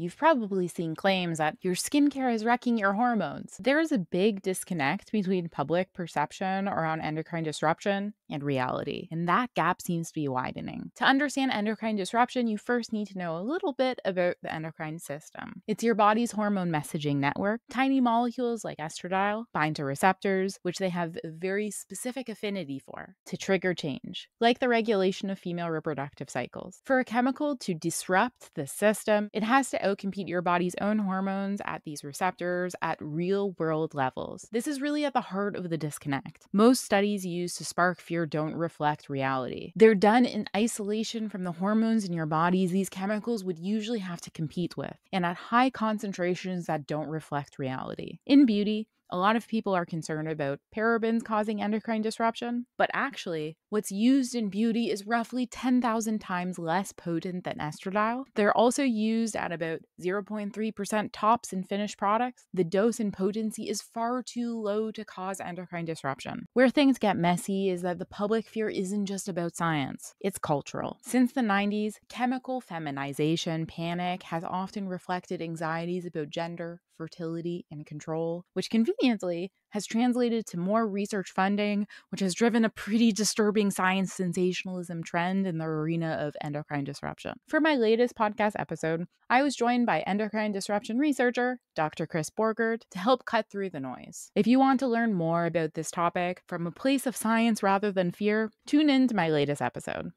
You've probably seen claims that your skincare is wrecking your hormones. There is a big disconnect between public perception around endocrine disruption and reality, and that gap seems to be widening. To understand endocrine disruption, you first need to know a little bit about the endocrine system. It's your body's hormone messaging network. Tiny molecules like estradiol bind to receptors, which they have a very specific affinity for, to trigger change, like the regulation of female reproductive cycles. For a chemical to disrupt the system, it has to outcompete your body's own hormones at these receptors at real world levels. This is really at the heart of the disconnect. Most studies used to spark fear don't reflect reality. They're done in isolation from the hormones in your bodies these chemicals would usually have to compete with, and at high concentrations that don't reflect reality. In beauty, a lot of people are concerned about parabens causing endocrine disruption, but actually, what's used in beauty is roughly 10,000 times less potent than estradiol. They're also used at about 0.3% tops in finished products. The dose and potency is far too low to cause endocrine disruption. Where things get messy is that the public fear isn't just about science, it's cultural. Since the 90s, chemical feminization panic has often reflected anxieties about gender, fertility, and control, which conveniently has translated to more research funding, which has driven a pretty disturbing science sensationalism trend in the arena of endocrine disruption. For my latest podcast episode, I was joined by endocrine disruption researcher Dr. Chris Borgert to help cut through the noise. If you want to learn more about this topic from a place of science rather than fear, tune in to my latest episode.